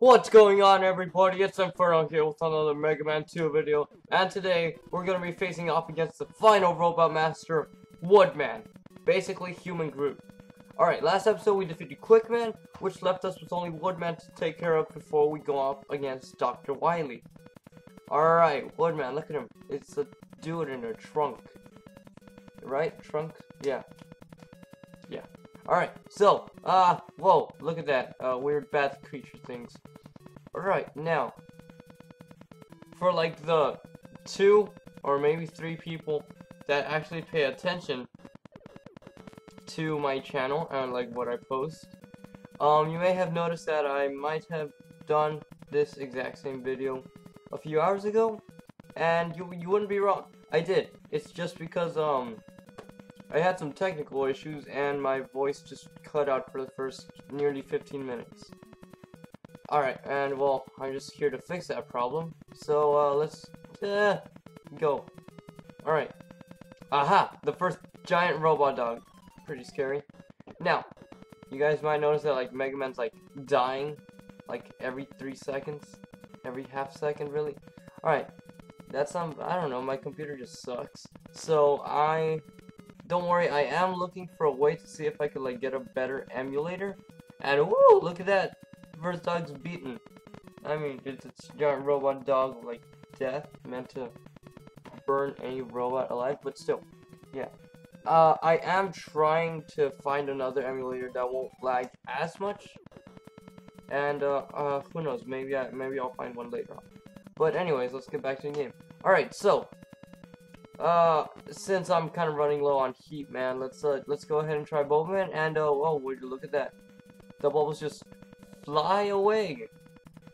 What's going on everybody, it's Inferno here with another Mega Man 2 video, and today we're to be facing off against the final Robot Master, Woodman, basically Human Group. Alright, last episode we defeated Quickman, which left us with only Woodman to take care of before we go up against Dr. Wily. Alright, Woodman, look at him, it's a dude in a trunk. Right? Trunk? Yeah. Yeah. Alright, so, uh, whoa, look at that, uh, weird bat creature things. Alright, now, for like the two or maybe three people that actually pay attention to my channel and like what I post, um, you may have noticed that I might have done this exact same video a few hours ago, and you, you wouldn't be wrong, I did. It's just because, um, I had some technical issues and my voice just cut out for the first nearly 15 minutes. Alright, and well, I'm just here to fix that problem. So, uh, let's, uh, go. Alright. Aha! The first giant robot dog. Pretty scary. Now, you guys might notice that, like, Mega Man's, like, dying, like, every three seconds. Every half second, really. Alright. That's, um, I don't know, my computer just sucks. So, I don't worry, I am looking for a way to see if I could like get a better emulator. And woo, look at that. First dog's beaten. I mean, it's a giant robot dog like death meant to burn any robot alive, but still, yeah. Uh, I am trying to find another emulator that won't lag as much. And uh, uh, who knows? Maybe I maybe I'll find one later on. But anyways, let's get back to the game. All right, so uh, since I'm kind of running low on heat, man, let's uh, let's go ahead and try Bubbleman. And uh, oh, would you look at that? The bubbles just fly away.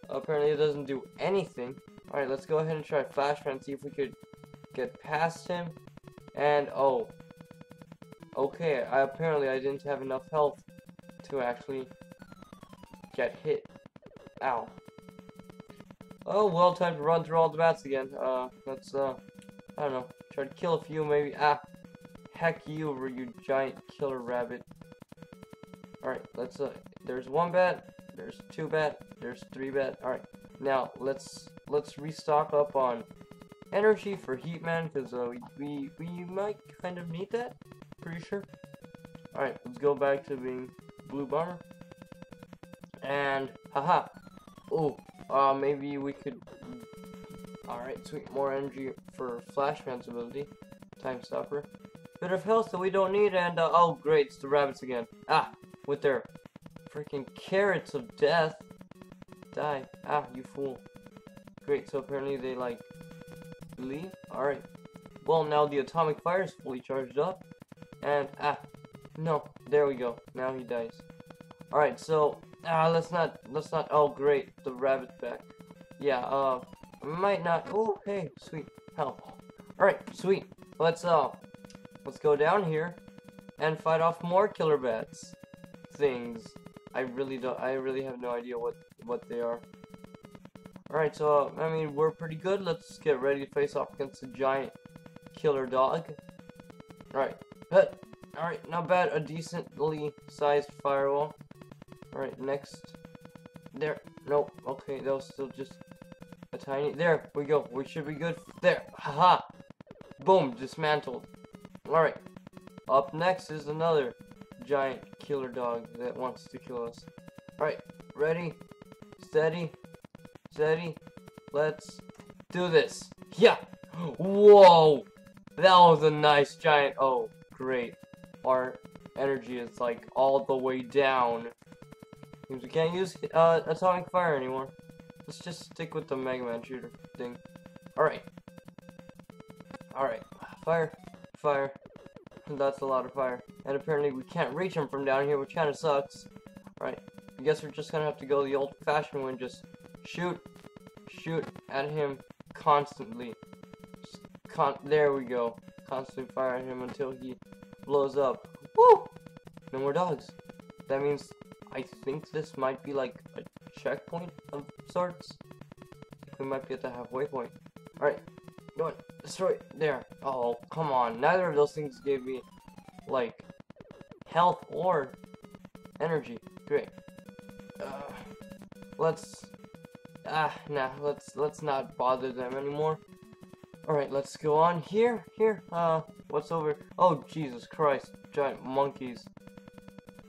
Apparently, it doesn't do anything. All right, let's go ahead and try Flashman. And see if we could get past him. And oh, okay. I apparently I didn't have enough health to actually get hit. Ow. Oh well, time to run through all the bats again. Uh, let's uh, I don't know. Try to kill a few, maybe. Ah, heck you, you giant killer rabbit. Alright, let's, uh, there's one bat, there's two bat, there's three bat. Alright, now, let's, let's restock up on energy for Heatman, because, uh, we, we might kind of need that. Pretty sure. Alright, let's go back to being Blue Bomber. And, haha. Oh, uh, maybe we could Alright, sweet. More energy for Flashman's ability. Time Stopper. Bit of health that we don't need, and, uh, oh, great, it's the rabbits again. Ah, with their freaking carrots of death. Die. Ah, you fool. Great, so apparently they, like, leave? Alright. Well, now the atomic fire is fully charged up. And, ah, no, there we go. Now he dies. Alright, so, ah, let's not, let's not, oh, great, the rabbit back. Yeah, uh, might not. Oh, hey, sweet. Help. Alright, sweet. Let's, uh, let's go down here and fight off more killer bats. Things. I really don't, I really have no idea what, what they are. Alright, so, uh, I mean, we're pretty good. Let's get ready to face off against a giant killer dog. Alright. Alright, not bad. A decently sized firewall. Alright, next. There. Nope. Okay, that was still just a tiny, there we go. We should be good. There, haha. Boom, dismantled. Alright. Up next is another giant killer dog that wants to kill us. Alright, ready, steady, steady. Let's do this. Yeah. Whoa. That was a nice giant. Oh, great. Our energy is like all the way down. Means we can't use uh, atomic fire anymore. Let's just stick with the Mega Man shooter thing. Alright. Alright. Fire. Fire. That's a lot of fire. And apparently we can't reach him from down here, which kind of sucks. Alright. I guess we're just gonna have to go the old-fashioned way and just shoot, shoot at him constantly. Con there we go. Constantly fire at him until he blows up. Woo! No more dogs. That means I think this might be like a checkpoint of sorts. We might be at the halfway point. Alright, go on, destroy, there. Oh, come on, neither of those things gave me, like, health or energy. Great. Uh, let's Ah, nah, let's let's not bother them anymore. Alright, let's go on here, here, uh, what's over? Oh, Jesus Christ, giant monkeys.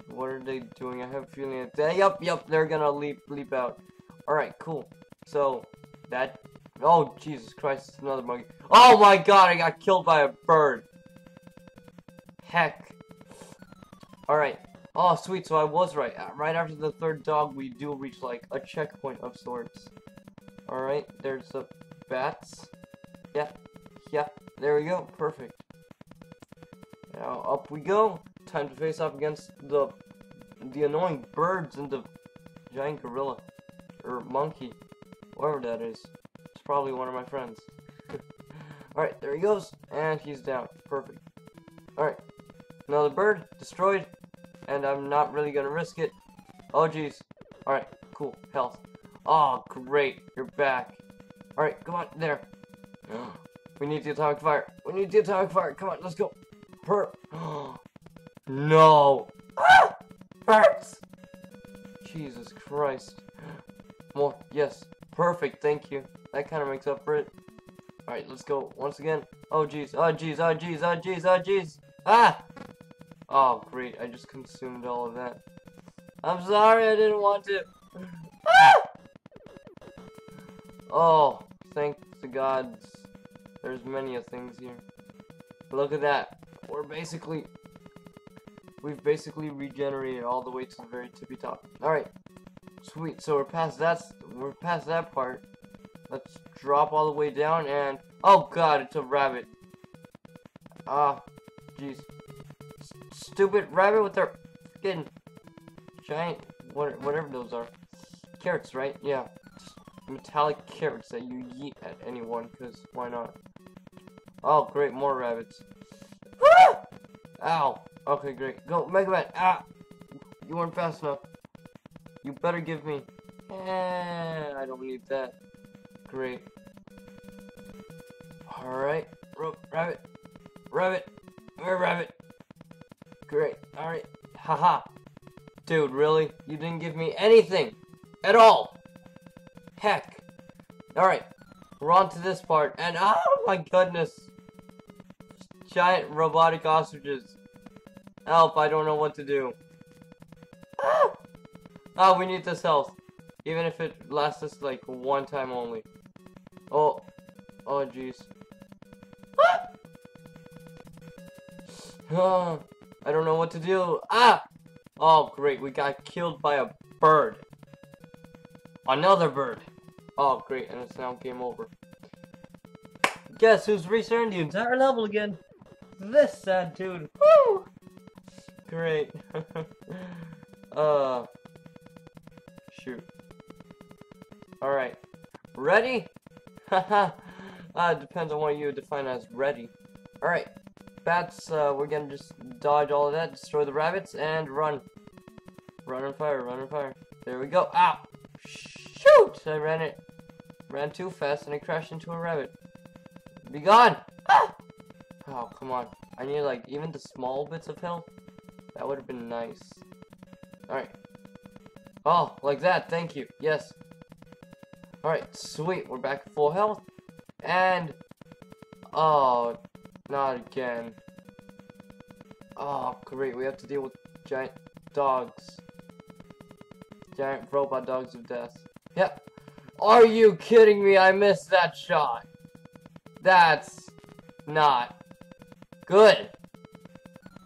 What are they doing? I have a feeling that, yep, yep, they're gonna leap, leap out. Alright, cool. So, that, oh, Jesus Christ, it's another monkey. Oh my god, I got killed by a bird. Heck. Alright. Oh, sweet, so I was right. Uh, right after the third dog, we do reach, like, a checkpoint of sorts. Alright, there's the bats. Yeah, yeah, there we go, perfect. Now up we go. Time to face off against the the annoying birds and the giant gorilla or monkey, whatever that is. It's probably one of my friends. Alright, there he goes, and he's down. Perfect. Alright, another bird destroyed, and I'm not really gonna risk it. Oh jeez. Alright, cool, health. Oh, great, you're back. Alright, come on, there. we need the atomic fire. We need the atomic fire. Come on, let's go. Per. no. Ah! Hurts. Jesus Christ. Yes. Perfect. Thank you. That kind of makes up for it. All right, let's go once again. Oh jeez. Oh jeez. Oh jeez. Oh jeez. Oh jeez. Ah. Oh great. I just consumed all of that. I'm sorry. I didn't want to. Ah! Oh, thank the gods. There's many of things here. Look at that. We're basically... We've basically regenerated all the way to the very tippy top. Alright. Sweet. So we're past that... We're past that part. Let's drop all the way down and... Oh god, it's a rabbit. Ah. Jeez. Stupid rabbit with their freaking giant... Whatever those are. Carrots, right? Yeah metallic carrots that you yeet at anyone, because why not? Oh, great, more rabbits. Ah! Ow. Okay, great. Go, Mega Man. Ah! You weren't fast enough. You better give me... Eh, I don't need that. Great. Alright. Rope, Rabbit. Rabbit. Where rabbit? Great. Alright. Haha. Dude, really? You didn't give me anything. At all. Heck. Alright. We're on to this part. And oh my goodness. Giant robotic ostriches. Help, I don't know what to do. Ah! Oh, we need this health. Even if it lasts us like one time only. Oh. Oh, jeez. Ah! Oh, I don't know what to do. Ah! Oh, great. We got killed by a bird. Another bird. Oh, great, and it's now game over. Guess who's restarting the entire level again? This sad dude. Woo! Great. uh. Shoot. Alright. Ready? Haha. uh, depends on what you define as ready. Alright. Bats, uh, we're gonna just dodge all of that, destroy the rabbits, and run. Run and fire, run and fire. There we go. Ah! Shoot! I ran it. Ran too fast and I crashed into a rabbit. Be gone! Ah! Oh, come on. I need, like, even the small bits of health. That would have been nice. Alright. Oh, like that. Thank you. Yes. Alright, sweet. We're back at full health. And... Oh, not again. Oh, great. We have to deal with giant dogs. Giant robot dogs of death. Yep. Are you kidding me? I missed that shot. That's not good.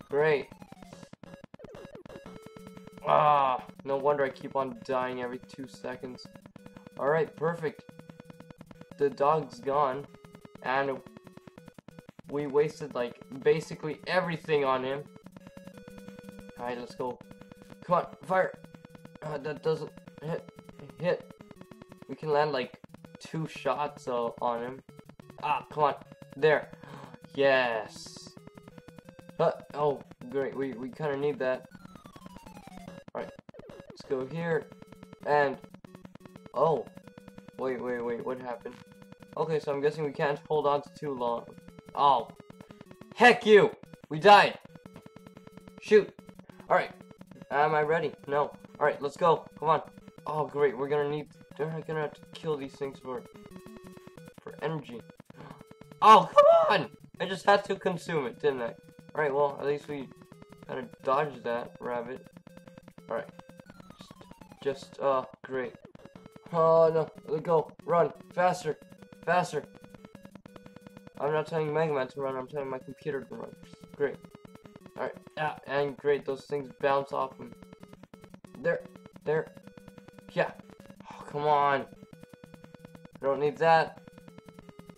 Great. Ah, no wonder I keep on dying every two seconds. Alright, perfect. The dog's gone. And we wasted, like, basically everything on him. Alright, let's go. Come on, fire! Uh, that doesn't hit. Hit. We can land like two shots uh, on him. Ah, come on. There. Yes. But, oh, great. We, we kind of need that. Alright. Let's go here. And, oh. Wait, wait, wait. What happened? Okay, so I'm guessing we can't hold on to too long. Oh. Heck you! We died! Shoot! Alright. Am I ready? No. Alright, let's go. Come on. Oh, great. We're gonna need They're gonna have to kill these things for for energy. Oh, come on! I just had to consume it, didn't I? Alright, well, at least we kind of dodged that rabbit. Alright. Just, just, uh, great. Oh, no. Go. Run. Faster. Faster. I'm not telling Mega Man to run, I'm telling my computer to run. Great. Alright, yeah, and great, those things bounce off me. There, there. Yeah. Oh, come on. I don't need that.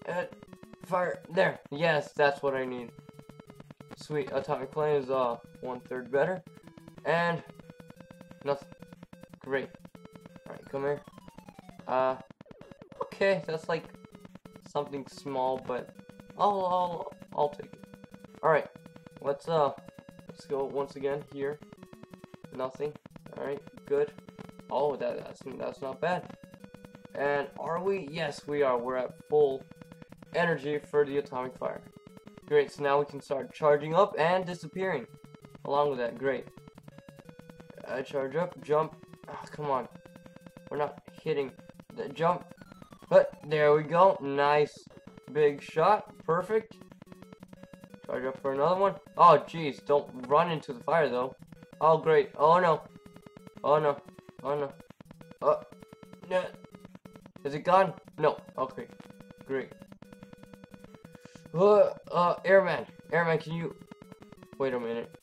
Uh, fire. There. Yes, that's what I need. Sweet. Atomic Flame is uh one third better. And nothing. Great. Alright, come here. Uh okay, that's like something small, but I'll I'll I'll take it. Alright. Let's uh let's go once again here. Nothing. Alright, good. Oh that that's that's not bad. And are we? Yes, we are. We're at full energy for the atomic fire. Great, so now we can start charging up and disappearing. Along with that, great. I uh, charge up, jump. Oh, come on. We're not hitting the jump. But there we go. Nice big shot. Perfect. Charge up for another one. Oh, jeez. Don't run into the fire, though. Oh, great. Oh, no. Oh, no. Oh, no. Oh, no. Is it gone? No. Okay. Great. Uh, uh, Airman. Airman, can you... Wait a minute.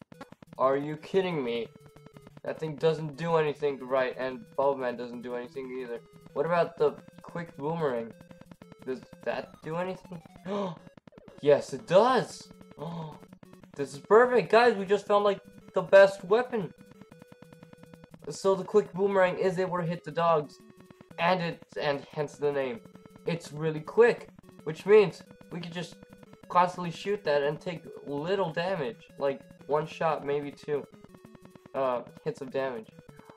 Are you kidding me? That thing doesn't do anything right, and Bubbleman doesn't do anything either. What about the quick boomerang? Does that do anything? yes, it does! This is perfect! Guys, we just found, like, the best weapon! So the quick boomerang is able to hit the dogs, and it's, and hence the name. It's really quick, which means we could just constantly shoot that and take little damage. Like, one shot, maybe two uh, hits of damage.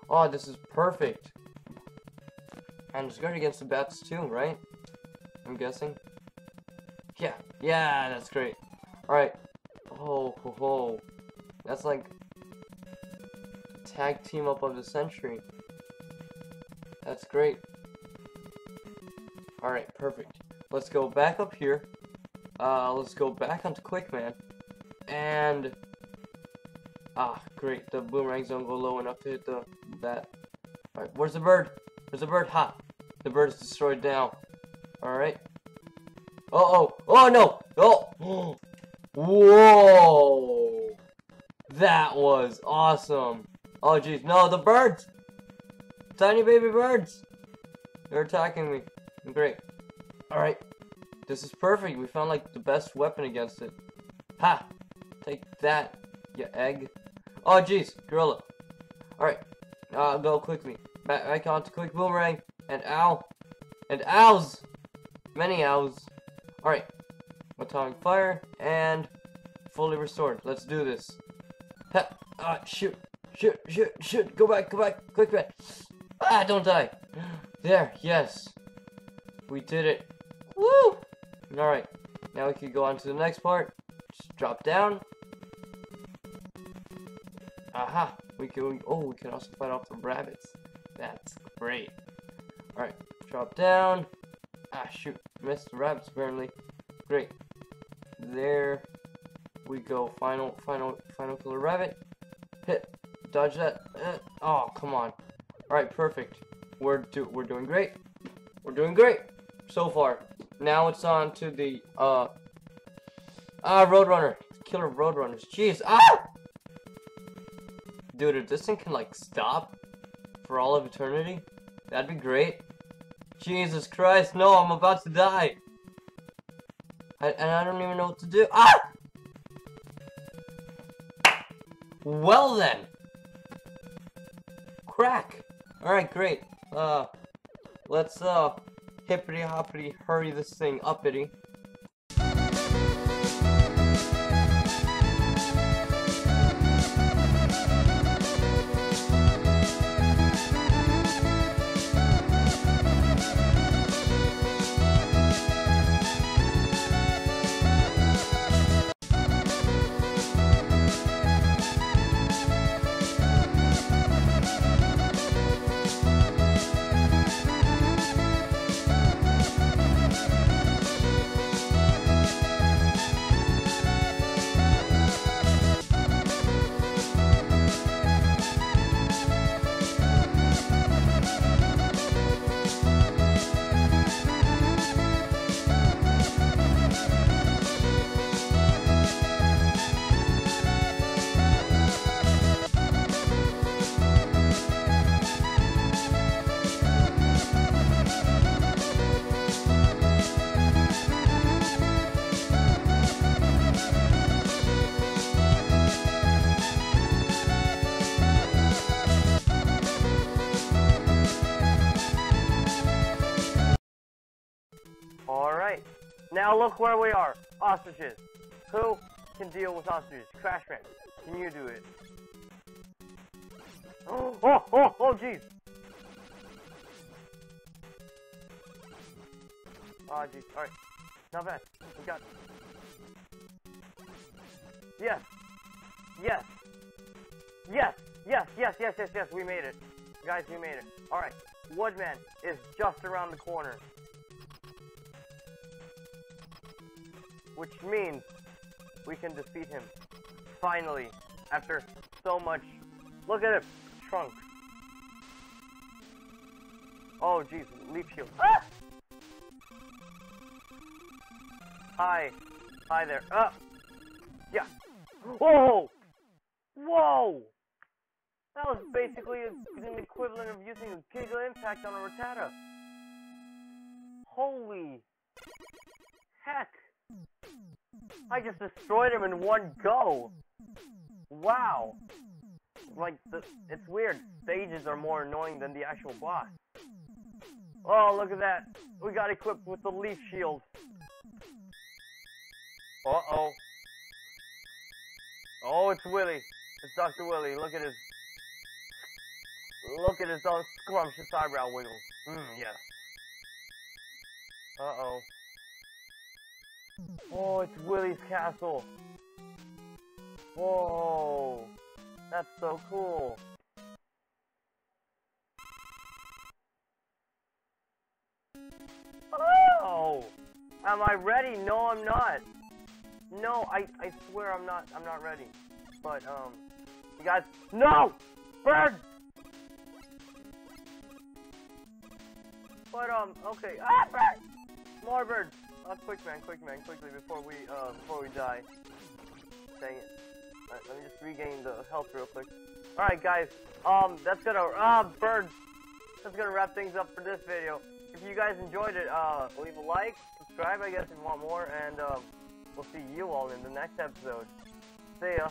Oh, this is perfect. And it's good against the bats too, right? I'm guessing. Yeah, yeah, that's great. Alright. Oh, ho, ho. That's like tag team up of the century. That's great. Alright, perfect. Let's go back up here. Uh, let's go back onto Quickman. And... Ah, great. The boomerangs don't go low enough to hit the that. Alright, where's the bird? Where's the bird? Ha! The bird is destroyed now. Alright. Uh oh! Oh no! Oh! Whoa! That was awesome! Oh jeez, no, the birds! Tiny baby birds! They're attacking me. Great. Alright, this is perfect. We found like the best weapon against it. Ha! Take that, you egg. Oh jeez, gorilla. Alright. Uh go quickly. Back back onto quick boomerang. And ow. And ows! Many ows. Alright. Atomic fire and fully restored. Let's do this. Ha! Ah, shoot. Shoot, shoot, shoot. Go back, go back. Quick back. Ah, don't die. There, yes. We did it. Woo! Alright, now we can go on to the next part. Just drop down. Aha! We can, oh, we can also fight off the rabbits. That's great. Alright, drop down. Ah, shoot. Missed the rabbits, apparently. Great. There we go. Final, final, final killer rabbit. Hit. Dodge that. Uh, oh, come on. Alright, perfect. We're, do we're doing great. We're doing great so far. Now it's on to the, uh, ah, Roadrunner. Killer Roadrunners. Jeez, ah! Dude, if this thing can, like, stop for all of eternity, that'd be great. Jesus Christ, no, I'm about to die. I, and I don't even know what to do. Ah! Well then. Crack. Alright, great. Uh, let's, uh, hippity hoppity hurry this thing uppity. Now look where we are. Ostriches. Who can deal with ostriches? Crash Crashman. Can you do it? Oh, oh, oh, oh, jeez. Oh, jeez. Alright. Not bad. We got it. Yes. Yes. Yes. Yes, yes, yes, yes, yes. We made it. Guys, we made it. Alright. Woodman is just around the corner. Which means we can defeat him. Finally. After so much. Look at it. Trunk. Oh, jeez. Leaf shield. Ah! Hi. Hi there. Ah! Yeah. Whoa! Whoa! That was basically an equivalent of using a Giga Impact on a Rattata. Holy heck! I just destroyed him in one go! Wow! Like, the, it's weird. Stages are more annoying than the actual boss. Oh, look at that. We got equipped with the leaf shield. Uh-oh. Oh, it's Willy. It's Dr. Willy. Look at his... Look at his own scrumptious eyebrow wiggles. Mmm, yes. Uh-oh. Oh, it's Willy's castle. Whoa. That's so cool. Oh! Am I ready? No, I'm not. No, I, I swear I'm not, I'm not ready. But, um, you guys, no! Bird! But, um, okay, ah, bird! More birds! Uh, quick man, quick man, quickly before we, uh, before we die. Dang it. Right, let me just regain the health real quick. Alright, guys, um, that's gonna, ah, birds! That's gonna wrap things up for this video. If you guys enjoyed it, uh, leave a like, subscribe, I guess, if you want more, and, um, We'll see you all in the next episode. See ya.